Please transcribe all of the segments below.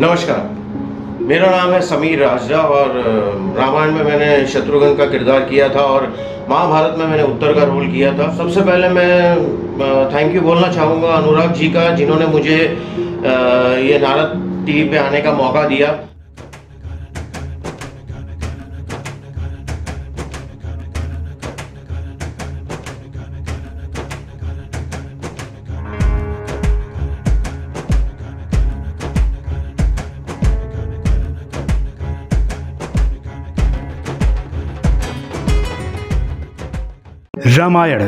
नमस्कार। मेरा नाम है समीर राजा और रामायण में मैंने शत्रुघ्न का किरदार किया था और महाभारत में मैंने उत्तर का रोल किया था। सबसे पहले मैं थैंक यू बोलना चाहूँगा अनुराग जी का, जिन्होंने मुझे ये नारद टीवी पे आने का मौका दिया। रामायण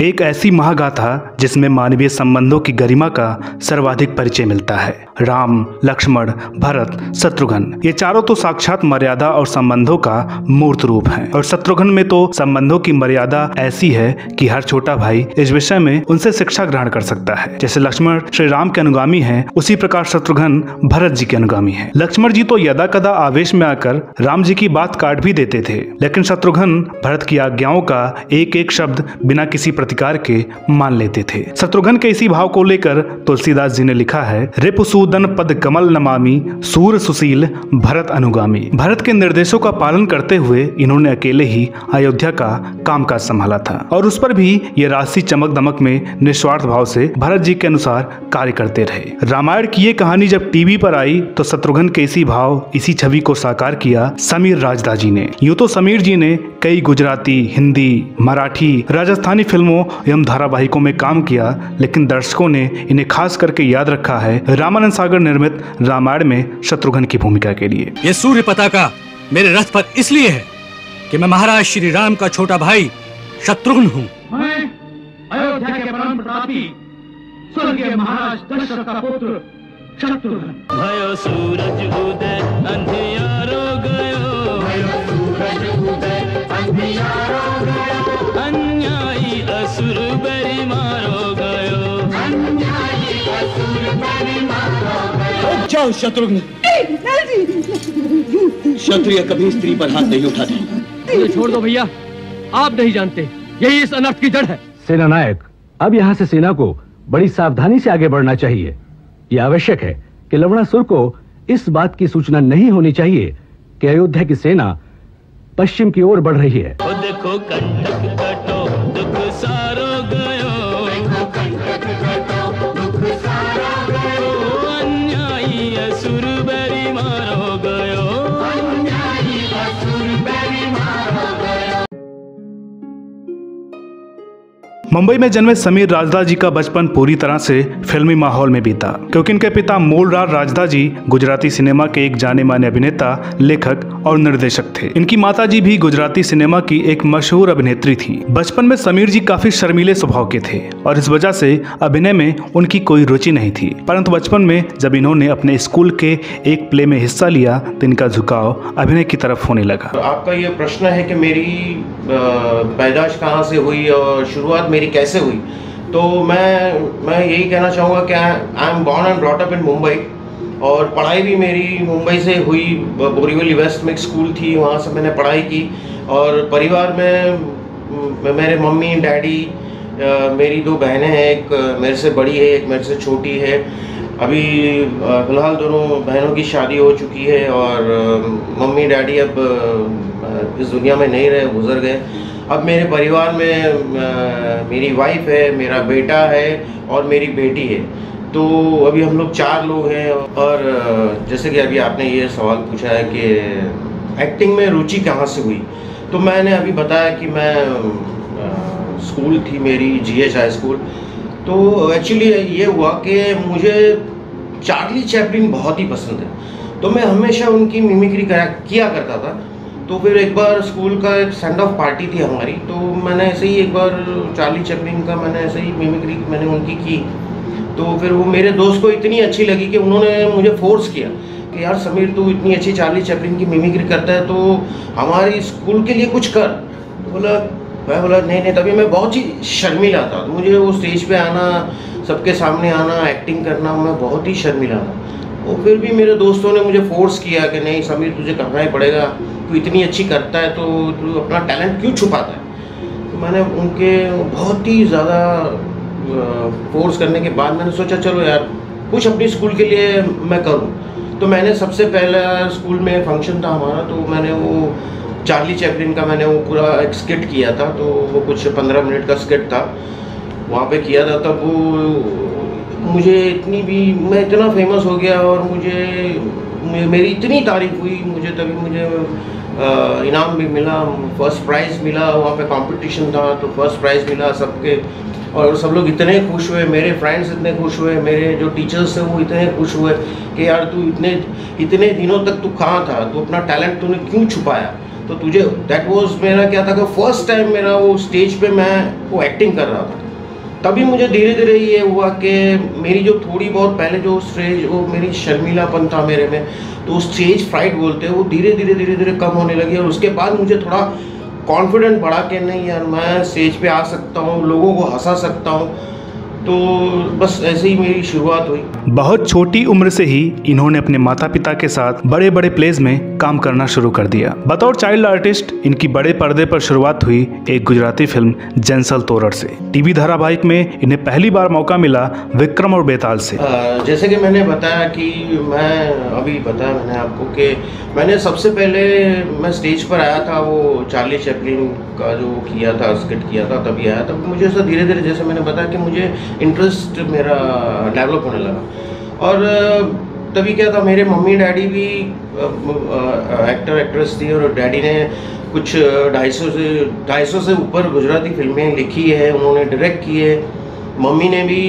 एक ऐसी महागाथा जिसमें मानवीय संबंधों की गरिमा का सर्वाधिक परिचय मिलता है। राम, लक्ष्मण, भरत, शत्रुघ्न, ये चारों तो साक्षात मर्यादा और संबंधों का मूर्त रूप हैं। और शत्रुघ्न में तो संबंधों की मर्यादा ऐसी है कि हर छोटा भाई इस विषय में उनसे शिक्षा ग्रहण कर सकता है। जैसे लक्ष्मण श्री राम के अनुगामी है, उसी प्रकार शत्रुघ्न भरत जी के अनुगामी है। लक्ष्मण जी तो यदा कदा आवेश में आकर राम जी की बात काट भी देते थे, लेकिन शत्रुघ्न भरत की आज्ञाओं का एक एक शब्द बिना किसी प्रतिकार के मान लेते थे। शत्रुघ्न के इसी भाव को लेकर तुलसीदास जी ने लिखा है, रिपुसूदन पद कमल नमामि, सूर सुशील भरत अनुगामी। भरत के निर्देशों का पालन करते हुए इन्होंने अकेले ही अयोध्या का कामकाज संभाला था और उस पर भी ये राशि चमक दमक में निस्वार्थ भाव से भरत जी के अनुसार कार्य करते रहे। रामायण की ये कहानी जब टीवी पर आई तो शत्रुघ्न के इसी भाव, इसी छवि को साकार किया समीर राजदा जी ने। यूँ तो समीर जी ने कई गुजराती हिंदी मराठी राजस्थानी फ़िल्मों एवं धारावाहिकों में काम किया लेकिन दर्शकों ने इन्हें खास करके याद रखा है रामानंद सागर निर्मित रामायण में शत्रुघ्न की भूमिका के लिए। ये सूर्य पताका मेरे रथ पर इसलिए है कि मैं महाराज श्री राम का छोटा भाई शत्रुघ्न हूँ। मैं अयोध्या के परम प्रतापी स्वर्गीय महाराज दशरथ का पुत्र शत्रुघ्न। भयो सूरज उदय अंधियारो गयो। अन्यायी असुर बरी मारो गयो। अन्यायी असुर बरी मारो गयो जाओ शत्रुघ्न। क्षत्रिय कभी स्त्री पर हाथ नहीं उठाते। मुझे छोड़ दो भैया। आप नहीं जानते यही इस अनर्थ की जड़ है। सेना नायक अब यहाँ से सेना को बड़ी सावधानी से आगे बढ़ना चाहिए। यह आवश्यक है कि लवणासुर को इस बात की सूचना नहीं होनी चाहिए कि अयोध्या की सेना पश्चिम की ओर बढ़ रही है। देखो कंटक मुंबई में जन्मे समीर राजदा जी का बचपन पूरी तरह से फिल्मी माहौल में बीता, क्योंकि इनके पिता मूलराज राजदा जी गुजराती सिनेमा के एक जाने माने अभिनेता, लेखक और निर्देशक थे। इनकी माता जी भी गुजराती सिनेमा की एक मशहूर अभिनेत्री थी। बचपन में समीर जी काफ़ी शर्मीले स्वभाव के थे, और इस वजह से अभिनय में उनकी कोई रुचि नहीं थी। परंतु बचपन में जब इन्होंने अपने स्कूल के एक प्ले में हिस्सा लिया तो इनका झुकाव अभिनय की तरफ़ होने लगा। आपका ये प्रश्न है कि मेरी पैदाश कहाँ से हुई और शुरुआत मेरी कैसे हुई? तो मैं मैं यही कहना चाहूँगा कि I am born and brought up in और पढ़ाई भी मेरी मुंबई से हुई बोरीवली वेस्ट में एक स्कूल थी, वहाँ से मैंने पढ़ाई की और परिवार में मेरे मम्मी, डैडी मेरी दो बहनें हैं, एक मेरे से बड़ी है, एक मेरे से छोटी है। अभी फ़िलहाल दोनों बहनों की शादी हो चुकी है और मम्मी, डैडी अब इस दुनिया में नहीं रहे, गुजर गए। अब मेरे परिवार में मेरी वाइफ है मेरा बेटा है और मेरी बेटी है। तो अभी हम लोग चार लोग हैं और जैसे कि अभी आपने ये सवाल पूछा है कि एक्टिंग में रुचि कहाँ से हुई? तो मैंने अभी बताया कि मैं अ, स्कूल थी मेरी जी एच हाई स्कूल तो एक्चुअली ये हुआ कि मुझे चार्ली चैपलिन बहुत ही पसंद है। तो मैं हमेशा उनकी मिमिक्री करा किया करता था। तो फिर एक बार स्कूल का एक सेंड ऑफ़ पार्टी थी हमारी तो मैंने ऐसे ही एक बार चार्ली चैपलिन का मैंने ऐसे ही मिमिक्री मैंने उनकी की। तो फिर वो मेरे दोस्त को इतनी अच्छी लगी कि उन्होंने मुझे फोर्स किया कि यार समीर तू इतनी अच्छी चार्ली चैपलिन की मिमिक्री करता है तो हमारी स्कूल के लिए कुछ कर। तो बोला, मैं बोला, नहीं नहीं, तभी मैं बहुत ही शर्मिला था। तो मुझे वो स्टेज पे आना, सबके सामने आना एक्टिंग करना, मैं बहुत ही शर्मिला था। वो फिर भी मेरे दोस्तों ने मुझे फोर्स किया कि नहीं, समीर, तुझे करना ही पड़ेगा। तू इतनी अच्छी करता है तो तू अपना टैलेंट क्यों छुपाता है? तो मैंने उनके बहुत ही ज़्यादा फोर्स करने के बाद मैंने सोचा, चलो यार, कुछ अपनी स्कूल के लिए मैं करूँ। तो मैंने सबसे पहला स्कूल में फ़ंक्शन था हमारा तो मैंने वो चार्ली चैपलिन का मैंने वो पूरा एक स्किट किया था तो वो कुछ पंद्रह मिनट का स्किट था। वहाँ पे किया था, तब वो, मुझे इतनी भी, मैं इतना फ़ेमस हो गया और मुझे, मेरी इतनी तारीफ़ हुई, मुझे तभी मुझे इनाम भी मिला फ़र्स्ट प्राइज़ मिला, वहाँ पे कंपटीशन था तो फ़र्स्ट प्राइज़ मिला सबके। और सब लोग इतने खुश हुए, मेरे फ्रेंड्स इतने खुश हुए, मेरे जो टीचर्स थे वो इतने खुश हुए कि यार तू इतने इतने दिनों तक तू कहाँ था? तू अपना टैलेंट तूने क्यों छुपाया? तो तुझे दैट वाज मेरा क्या था कि फ़र्स्ट टाइम मेरा वो स्टेज पे मैं वो एक्टिंग कर रहा था। तभी मुझे धीरे धीरे ये हुआ कि मेरी जो थोड़ी बहुत पहले जो स्टेज वो मेरी शर्मिलापन था मेरे में तो स्टेज फ्राइट बोलते हैं, वो धीरे धीरे धीरे धीरे कम होने लगी और उसके बाद मुझे थोड़ा कॉन्फिडेंट बढ़ा कि नहीं यार, मैं स्टेज पे आ सकता हूँ, लोगों को हंसा सकता हूँ। तो बस ऐसे ही मेरी शुरुआत हुई। बहुत छोटी उम्र से ही इन्होंने अपने माता पिता के साथ बड़े बड़े प्लेज में काम करना शुरू कर दिया। बतौर चाइल्ड आर्टिस्ट इनकी बड़े पर्दे पर शुरुआत हुई एक गुजराती फ़िल्म जैंसल तोरर से। टीवी धारावाहिक में इन्हें पहली बार मौका मिला विक्रम और बेताल से। जैसे कि मैंने बताया कि मैं अभी बताया मैंने आपको कि मैंने सबसे पहले मैं स्टेज पर आया था वो चार्ली चैपलिन का जो किया था स्किट किया था तभी आया था। मुझे ऐसा धीरे धीरे जैसे मैंने बताया कि मुझे इंटरेस्ट मेरा डेवलप होने लगा। और तभी क्या था, मेरे मम्मी, डैडी भी एक्टर एक्ट्रेस थी और डैडी ने कुछ ढाई सौ से, ढाई सौ से ऊपर गुजराती फ़िल्में लिखी है, उन्होंने डायरेक्ट की है। मम्मी ने भी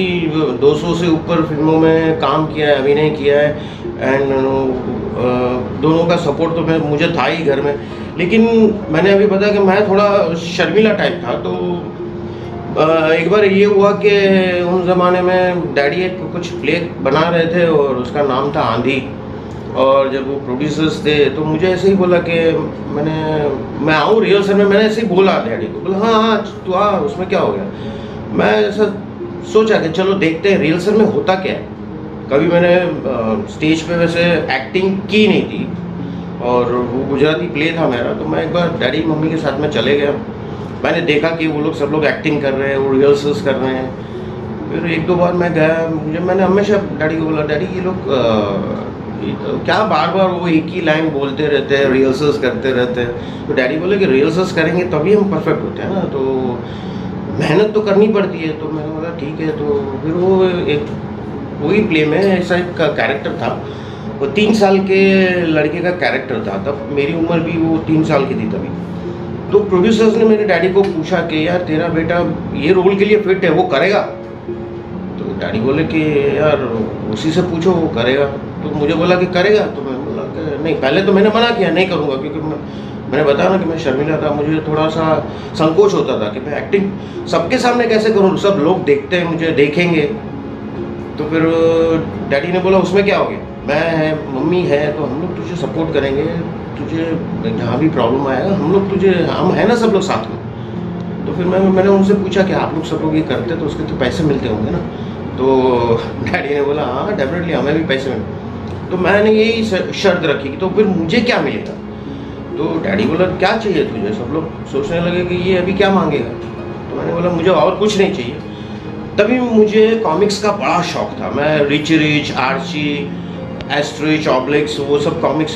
200 से ऊपर फ़िल्मों में काम किया है, अभिनय किया है। एंड दोनों का सपोर्ट तो मैं, मुझे था ही घर में। लेकिन मैंने अभी बताया कि मैं थोड़ा शर्मिला टाइप था तो एक बार ये हुआ कि उन ज़माने में डैडी एक कुछ प्ले बना रहे थे और उसका नाम था आंधी। और जब वो प्रोड्यूसर्स थे तो मुझे ऐसे ही बोला कि मैंने, मैं आऊँ रिहर्सल में, मैंने ऐसे ही बोला डैडी को। बोला हाँ हाँ तो आ, उसमें क्या हो गया? मैं ऐसा सोचा कि चलो देखते हैं रिहर्सल में होता क्या है। कभी मैंने स्टेज पे वैसे एक्टिंग की नहीं थी। और वो गुजराती प्ले था मेरा तो मैं एक बार डैडी मम्मी के साथ में चले गया। मैंने देखा कि वो लोग सब लोग एक्टिंग कर रहे हैं, वो रिहर्सल्स कर रहे हैं। फिर एक दो बार मैं गया, मुझे, मैंने हमेशा डैडी को बोला, डैडी, ये लोग तो क्या बार बार वो एक ही लाइन बोलते रहते हैं रिहर्सल्स करते रहते हैं? तो डैडी बोले कि रिहर्सल्स करेंगे तभी हम परफेक्ट होते हैं ना तो मेहनत तो करनी पड़ती है। तो मैंने बोला, ठीक है। तो फिर वो एक, वही प्ले में ऐसा एक कैरेक्टर था। वो तीन साल के लड़के का कैरेक्टर था तब। मेरी उम्र भी वो तीन साल की थी तभी। तो प्रोड्यूसर्स ने मेरे डैडी को पूछा कि, यार, तेरा बेटा ये रोल के लिए फिट है, वो करेगा? तो डैडी बोले कि, यार, उसी से पूछो, वो करेगा। तो मुझे बोला कि, करेगा? तो मैं बोला कि, नहीं, पहले तो मैंने मना किया, नहीं करूँगा, क्योंकि मैं, मैंने बताया ना कि मैं शर्मिला था, मुझे थोड़ा सा संकोच होता था कि मैं एक्टिंग सबके सामने कैसे करूँ, सब लोग देखते हैं, मुझे देखेंगे। तो फिर डैडी ने बोला, उसमें क्या हो गया? मैं है, मम्मी है तो हम लोग तुझे सपोर्ट करेंगे। तुझे, जहाँ भी प्रॉब्लम आएगा हम लोग तुझे, हम हैं ना सब लोग साथ में। तो फिर मैं, मैंने उनसे पूछा कि आप लोग सब लोग ये करते तो उसके तो पैसे मिलते होंगे ना। तो डैडी ने बोला हाँ डेफिनेटली हमें भी पैसे मिलते तो मैंने यही शर्त रखी कि तो फिर मुझे क्या मिलेगा? तो डैडी बोला, क्या चाहिए तुझे? सब लोग सोचने लगे कि ये अभी क्या मांगेगा? तो मैंने बोला, मुझे और कुछ नहीं चाहिए। तभी मुझे कॉमिक्स का बड़ा शौक था। मैं Richie Rich Archie Asterix Obelix वो सब कॉमिक्स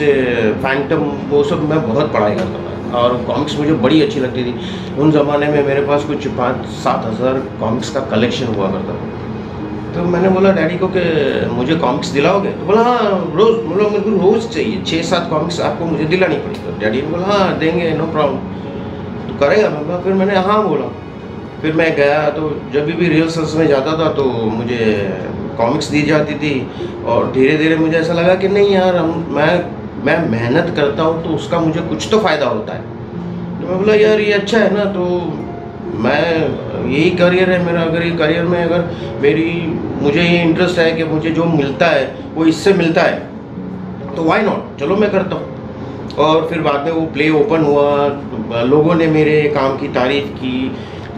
फैंटम वो सब मैं बहुत पढ़ाई करता था। और कॉमिक्स मुझे बड़ी अच्छी लगती थी। उन ज़माने में मेरे पास कुछ पाँच, सात हज़ार कॉमिक्स का कलेक्शन हुआ करता था। तो मैंने बोला, डैडी को कि मुझे कॉमिक्स दिलाओगे? तो बोला हाँ रोज़, बोला, मेरे को रोज़ चाहिए। छः, सात कॉमिक्स आपको मुझे दिलानी पड़ी। तो डैडी ने बोला हाँ देंगे नो प्रॉब्लम तो करेगा मैं फिर मैंने हाँ बोला। फिर मैं गया तो जब भी रिहर्सल्स में जाता था तो मुझे कॉमिक्स दी जाती थी और धीरे धीरे मुझे ऐसा लगा कि नहीं यार, हम, मैं मैं मेहनत करता हूँ तो उसका मुझे कुछ तो फ़ायदा होता है। तो मैं बोला, यार, ये अच्छा है ना तो मैं, यही करियर है मेरा, अगर ये करियर में अगर मेरी, मुझे ये इंटरेस्ट है कि मुझे जो मिलता है, वो इससे मिलता है तो वाई नॉट चलो, मैं करता हूँ। और फिर बाद में वो प्ले ओपन हुआ, लोगों ने मेरे काम की तारीफ़ की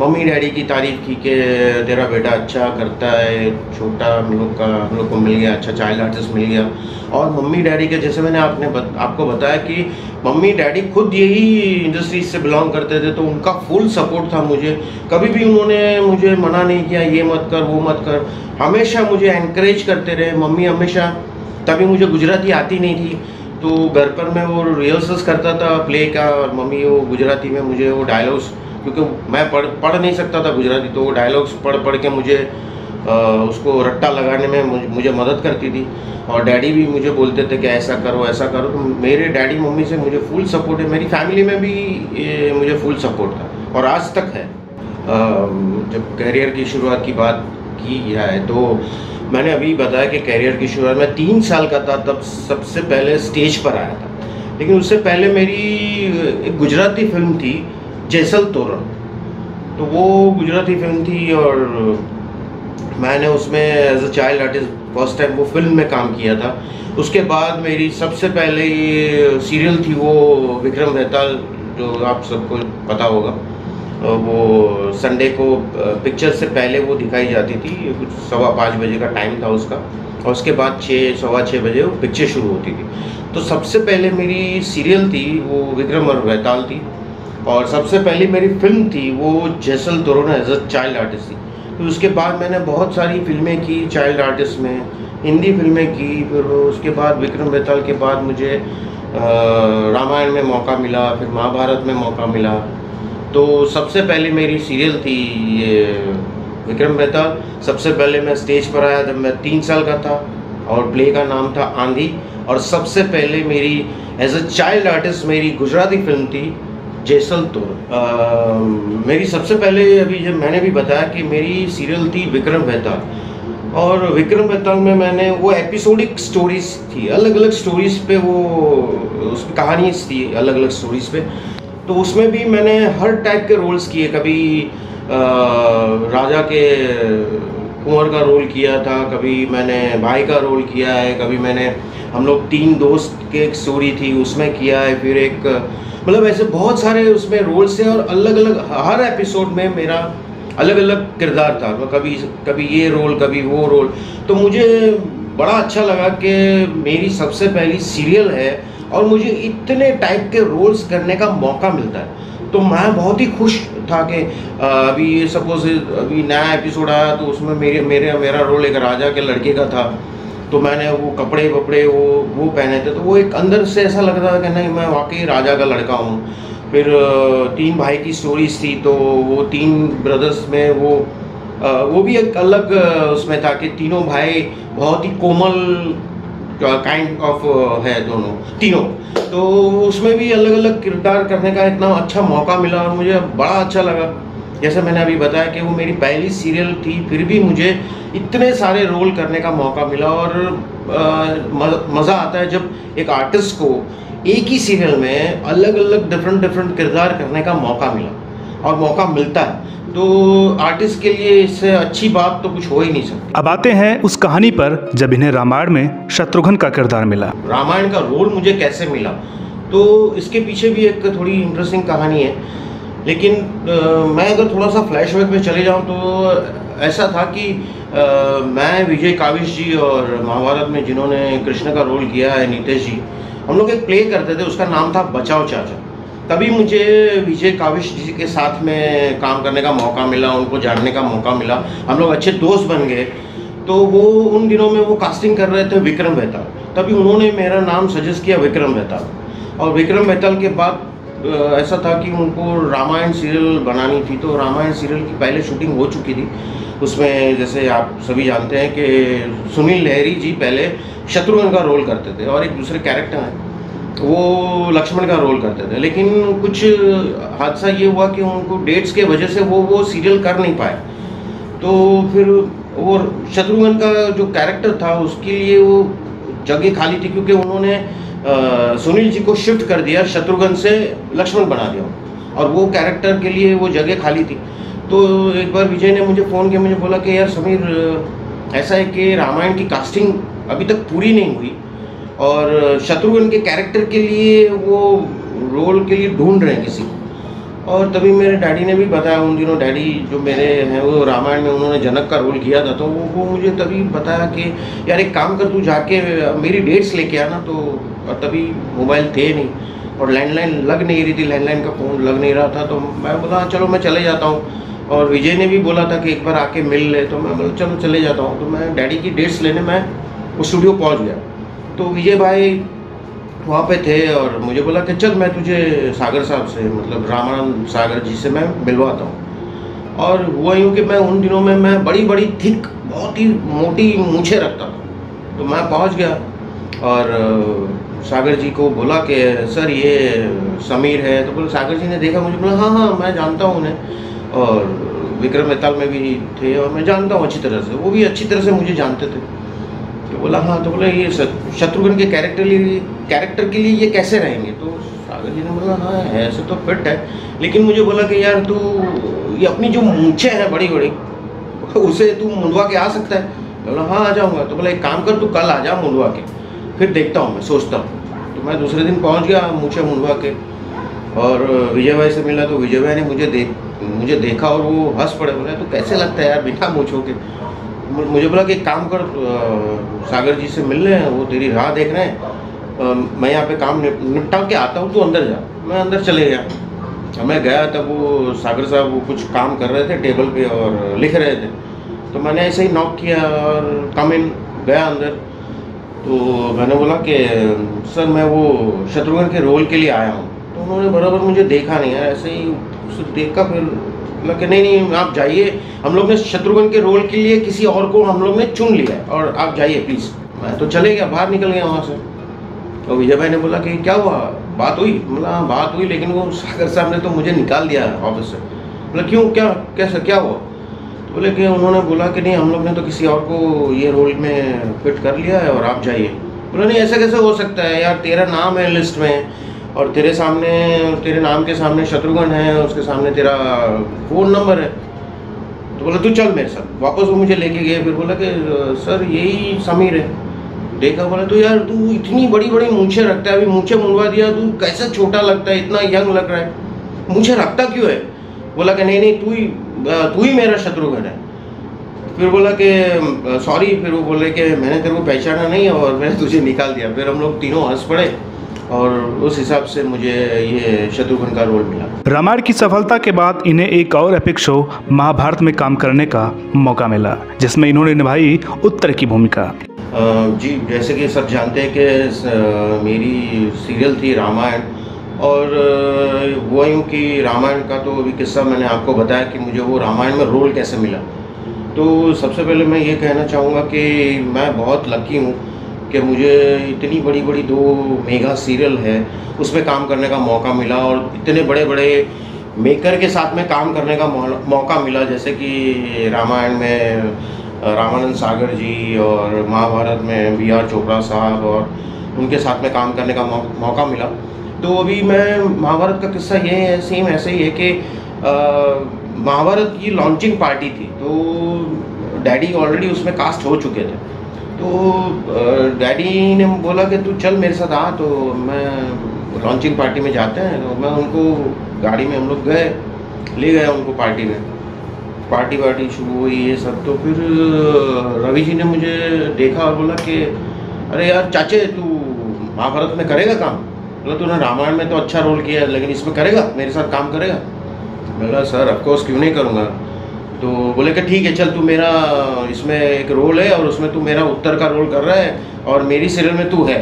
मम्मी डैडी की तारीफ़ की कि तेरा बेटा अच्छा करता है छोटा हम लोग का हम लोग को मिल गया अच्छा चाइल्ड आर्टिस्ट मिल गया। और मम्मी डैडी के जैसे मैंने आपने बत, आपको बताया कि मम्मी डैडी खुद यही इंडस्ट्रीज़ से बिलोंग करते थे तो उनका फुल सपोर्ट था मुझे। कभी भी उन्होंने मुझे मना नहीं किया ये मत कर वो मत कर। हमेशा मुझे एनकरेज करते रहे। मम्मी हमेशा तभी मुझे गुजराती आती नहीं थी। तो घर पर मैं वो रिहर्सल्स करता था प्ले का और मम्मी वो गुजराती में मुझे वो डायलॉग्स क्योंकि मैं पढ़ पढ़ नहीं सकता था गुजराती तो वो डायलॉग्स पढ़ पढ़ के मुझे आ, उसको रट्टा लगाने में मुझे, मुझे मदद करती थी। और डैडी भी मुझे बोलते थे कि ऐसा करो ऐसा करो। तो मेरे डैडी मम्मी से मुझे फुल सपोर्ट है। मेरी फैमिली में भी मुझे फुल सपोर्ट था। और आज तक है। आ, जब करियर की शुरुआत की बात की है तो मैंने अभी बताया कि करियर की शुरुआत मैं तीन साल का था तब सबसे पहले स्टेज पर आया था। लेकिन उससे पहले मेरी एक गुजराती फ़िल्म थी जैसल तोरण तो वो गुजराती फ़िल्म थी और मैंने उसमें as a child artist first time वो फ़िल्म में काम किया था। उसके बाद मेरी सबसे पहले सीरियल थी वो विक्रम वेताल जो आप सबको पता होगा। वो संडे को पिक्चर से पहले वो दिखाई जाती थी, कुछ सवा पाँच बजे का टाइम था उसका। और उसके बाद छः, सवा छः बजे वो पिक्चर शुरू होती थी। तो सबसे पहले मेरी सीरियल थी वो विक्रम और वैताल थी। और सबसे पहली मेरी फ़िल्म थी, वो जैसल तोरण एज अ चाइल्ड आर्टिस्ट थी। फिर उसके बाद मैंने बहुत सारी फ़िल्में की चाइल्ड आर्टिस्ट में, हिंदी फ़िल्में की, फिर उसके बाद विक्रम बेताल के बाद मुझे रामायण में मौका मिला, फिर महाभारत में मौका मिला। तो सबसे पहले मेरी सीरियल थी ये विक्रम बेताल। सबसे पहले मैं स्टेज पर आया जब मैं तीन साल का था और प्ले का नाम था आंधी। और सबसे पहले मेरी एज अ चाइल्ड आर्टिस्ट मेरी गुजराती फ़िल्म थी जैसल तोर मेरी सबसे पहले अभी जब मैंने भी बताया कि मेरी सीरियल थी विक्रम बेताल और विक्रम बेताल में मैंने वो एपिसोडिक स्टोरीज थी अलग अलग स्टोरीज पे वो उसकी कहानी थी अलग अलग स्टोरीज पे। तो उसमें भी मैंने हर टाइप के रोल्स किए कभी आ, राजा के कुंवर का रोल किया था कभी मैंने भाई का रोल किया है कभी मैंने हम लोग तीन दोस्त के एक स्टोरी थी, उसमें किया है, फिर एक मतलब ऐसे बहुत सारे उसमें रोल्स थे और अलग अलग हर एपिसोड में मेरा अलग अलग किरदार था। तो कभी कभी ये रोल कभी वो रोल तो मुझे बड़ा अच्छा लगा कि मेरी सबसे पहली सीरियल है और मुझे इतने टाइप के रोल्स करने का मौका मिलता है। तो मैं बहुत ही खुश था कि अभी ये सपोज़ अभी नया एपिसोड आया तो उसमें मेरे मेरे, मेरा रोल एक राजा के लड़के का था। तो मैंने वो कपड़े वपड़े, वो वो पहने थे तो वो एक अंदर से ऐसा लग रहा था कि नहीं, मैं वाकई राजा का लड़का हूँ। फिर तीन भाई की स्टोरीज थी तो वो तीन ब्रदर्स में वो वो भी एक अलग उसमें था कि तीनों भाई बहुत ही कोमल काइंड ऑफ़ है दोनों, तीनों। तो उसमें भी अलग अलग किरदार करने का इतना अच्छा मौका मिला और मुझे बड़ा अच्छा लगा। जैसे मैंने अभी बताया कि वो मेरी पहली सीरियल थी फिर भी मुझे इतने सारे रोल करने का मौका मिला और मज़ा आता है जब एक आर्टिस्ट को एक ही सीरियल में अलग अलग डिफरेंट डिफरेंट किरदार करने का मौका मिला और मौका मिलता है। तो आर्टिस्ट के लिए इससे अच्छी बात तो कुछ हो ही नहीं सकती। अब आते हैं उस कहानी पर जब इन्हें रामायण में शत्रुघ्न का किरदार मिला। रामायण का रोल मुझे कैसे मिला? तो इसके पीछे भी एक थोड़ी इंटरेस्टिंग कहानी है। लेकिन आ, मैं अगर थोड़ा सा फ्लैशबैक में चले जाऊँ तो ऐसा था कि आ, मैं विजय काविश जी और महाभारत में जिन्होंने कृष्ण का रोल किया है नीतेश जी हम लोग एक प्ले करते थे उसका नाम था बचाओ चाचा। तभी मुझे विजय काविश जी के साथ में काम करने का मौका मिला उनको जानने का मौका मिला। हम लोग अच्छे दोस्त बन गए। तो वो उन दिनों में वो कास्टिंग कर रहे थे विक्रम बेताल। तभी उन्होंने मेरा नाम सजेस्ट किया विक्रम बेताल। और विक्रम बेताल के बाद ऐसा था कि उनको रामायण सीरियल बनानी थी तो रामायण सीरियल की पहले शूटिंग हो चुकी थी। उसमें जैसे आप सभी जानते हैं कि सुनील लहरी जी पहले शत्रुघ्न का रोल करते थे और एक दूसरे कैरेक्टर हैं। वो लक्ष्मण का रोल करते थे। लेकिन कुछ हादसा ये हुआ कि उनको डेट्स के वजह से वो वो सीरियल कर नहीं पाए। तो फिर वो शत्रुघ्न का जो कैरेक्टर था, उसके लिए वो जगह खाली थी, क्योंकि उन्होंने सुनील जी को शिफ्ट कर दिया, शत्रुघ्न से लक्ष्मण बना दिया। और वो कैरेक्टर के लिए वो जगह खाली थी। तो एक बार विजय ने मुझे फ़ोन किया, मुझे बोला कि यार समीर ऐसा है कि रामायण की कास्टिंग अभी तक पूरी नहीं हुई और शत्रुघ्न के कैरेक्टर के लिए वो रोल के लिए ढूंढ रहे हैं किसी और तभी मेरे डैडी ने भी बताया, उन दिनों डैडी जो मेरे हैं, वो रामायण में उन्होंने जनक का रोल किया था तो वो वो मुझे तभी बताया कि, यार एक काम कर, तू जाके, मेरी डेट्स लेके आना। तो और तभी मोबाइल थे नहीं, और लैंडलाइन लग नहीं रही थी लैंडलाइन का फ़ोन लग नहीं रहा था तो मैं बोला, चलो, मैं चले जाता हूँ। और विजय ने भी बोला था कि एक बार आके मिल ले तो मैं बोला, चलो, चले जाता हूँ। तो मैं डैडी की डेट्स लेने, मैं वो स्टूडियो पहुँच गया। तो विजय भाई वहाँ पे थे और मुझे बोला कि, चल, मैं तुझे सागर साहब से मतलब रामानंद सागर जी से मैं मिलवाता हूँ। और हुआ यूँ कि मैं उन दिनों में, मैं बड़ी बड़ी थिक, बहुत ही मोटी मूछे रखता था। तो मैं पहुँच गया और सागर जी को बोला कि, सर, ये समीर है। तो बोले, सागर जी ने देखा मुझे, बोला हाँ हाँ मैं जानता हूँ उन्हें। और विक्रम बेताल में भी थे और मैं जानता हूँ अच्छी तरह से। वो भी अच्छी तरह से मुझे जानते थे। तो बोला हाँ तो बोला, ये शत्रुघ्न के कैरेक्टर लिए कैरेक्टर के लिए ये कैसे रहेंगे? तो सागर जी ने बोला हाँ ऐसे तो फिट है। लेकिन मुझे बोला कि, यार, तू, ये अपनी जो मूछें हैं बड़ी बड़ी उसे तू मुंडवा के आ सकता है? मैं बोला हाँ आ जाऊँगा। तो बोला, एक काम कर, तू कल आ जा मुंडवा के, फिर देखता हूँ मैं, सोचता हूँ। तो मैं दूसरे दिन पहुँच गया मूछें मुंडवा के और विजय भाई से मिला तो विजय भाई ने मुझे देख मुझे देखा और वो हंस पड़े, बोले तो कैसे लगता है यार बिना मूछों के? मुझे बोला कि काम कर सागर जी से मिल रहे हैं, वो तेरी राह देख रहे हैं। मैं यहाँ पे काम निप- निपटा के आता हूँ, तू अंदर जा। मैं अंदर चले गया। मैं गया तब वो सागर साहब वो कुछ काम कर रहे थे, टेबल पे और लिख रहे थे। तो मैंने ऐसे ही नॉक किया और कम इन गया अंदर। तो मैंने बोला कि, सर, मैं वो शत्रुघ्न के रोल के लिए आया हूँ। तो उन्होंने बराबर मुझे देखा नहीं है, ऐसे ही उसे देखा, फिर बोला कि नहीं नहीं, आप जाइए। हम लोग ने शत्रुघ्न के रोल के लिए किसी और को हम लोग ने चुन लिया है। और आप जाइए प्लीज़ मैं तो चले गया, बाहर निकल गया वहाँ से। तो विजय भाई ने बोला कि, क्या हुआ? बात हुई? हाँ बात हुई, लेकिन वो सागर साहब ने तो मुझे निकाल दिया ऑफ़िस से। बोला, क्यों? क्या, कैसा, क्या हुआ? तो बोले कि उन्होंने बोला कि, नहीं, हम लोग ने तो किसी और को ये रोल में फिट कर लिया है और आप जाइए। बोला, नहीं, ऐसा कैसे हो सकता है यार? तेरा नाम है लिस्ट में। और तेरे सामने, तेरे नाम के सामने शत्रुघ्न है, उसके सामने तेरा फ़ोन नंबर है। तो बोला, तू चल मेरे साथ। वापस वो मुझे लेके गए, फिर बोला कि, सर, यही समीर है। देखा, बोला तो यार, तू इतनी बड़ी बड़ी मूछें रखता है, अभी मूछें मुंडवा दिया, तू कैसा छोटा लगता है, इतना यंग लग रहा है। मूछें रखता क्यों है? बोला कि, नहीं नहीं, तू ही तू ही मेरा शत्रुघ्न है। फिर बोला कि सॉरी फिर वो बोले कि, मैंने तेरे को पहचाना नहीं और मैंने तुझे निकाल दिया। फिर हम लोग तीनों हंस पड़े। और उस हिसाब से मुझे ये शत्रुघ्न का रोल मिला। रामायण की सफलता के बाद इन्हें एक और एपिक शो महाभारत में काम करने का मौका मिला जिसमें इन्होंने निभाई उत्तर की भूमिका। जी जैसे कि सब जानते हैं कि मेरी सीरियल थी रामायण और वो यूँ कि रामायण का तो अभी किस्सा मैंने आपको बताया कि मुझे वो रामायण में रोल कैसे मिला। तो सबसे पहले मैं ये कहना चाहूँगा कि मैं बहुत लकी हूँ कि मुझे इतनी बड़ी बड़ी दो मेगा सीरियल है, उसमें काम करने का मौका मिला और इतने बड़े बड़े मेकर के साथ में काम करने का मौका मिला, जैसे कि रामायण में रामानंद सागर जी और महाभारत में बी आर चोपड़ा साहब और उनके साथ में काम करने का मौका मिला। तो अभी मैं, महाभारत का किस्सा ये है सेम ऐसे ही है कि महाभारत की लॉन्चिंग पार्टी थी तो डैडी ऑलरेडी उसमें कास्ट हो चुके थे। तो डैडी ने बोला कि तू चल मेरे साथ आ तो मैं लॉन्चिंग पार्टी में जाते हैं। तो मैं उनको, गाड़ी में हम लोग गए, ले गए उनको पार्टी में। पार्टी वार्टी शुरू हुई, ये सब। तो फिर रवि जी ने मुझे देखा और बोला कि, अरे यार, चाचे, तू महाभारत में करेगा काम? बोला, तूने रामायण में तो अच्छा रोल किया है, लेकिन इसमें करेगा, मेरे साथ काम करेगा? मैं बोला, सर ऑफकोर्स क्यों नहीं करूँगा? तो बोले कि ठीक है, चल तू मेरा, इसमें एक रोल है और उसमें तू मेरा उत्तर का रोल कर रहा है और मेरी सीरियल में तू है।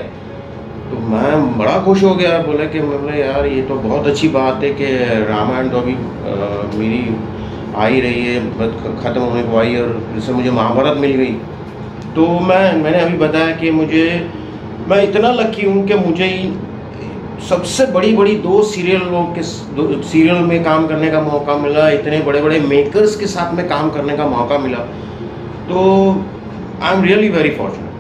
तो मैं बड़ा खुश हो गया, बोले कि मैं बोले यार ये तो बहुत अच्छी बात है कि रामायण तो अभी मेरी आ ही रही है ख़त्म होने को आई और इससे मुझे महाभारत मिल गई। तो मैं, मैंने अभी बताया कि मुझे, मैं इतना लकी हूँ कि मुझे सबसे बड़ी बड़ी दो सीरियलों के सीरियल में काम करने का मौका मिला, इतने बड़े बड़े मेकर्स के साथ में काम करने का मौका मिला। तो I am really very fortunate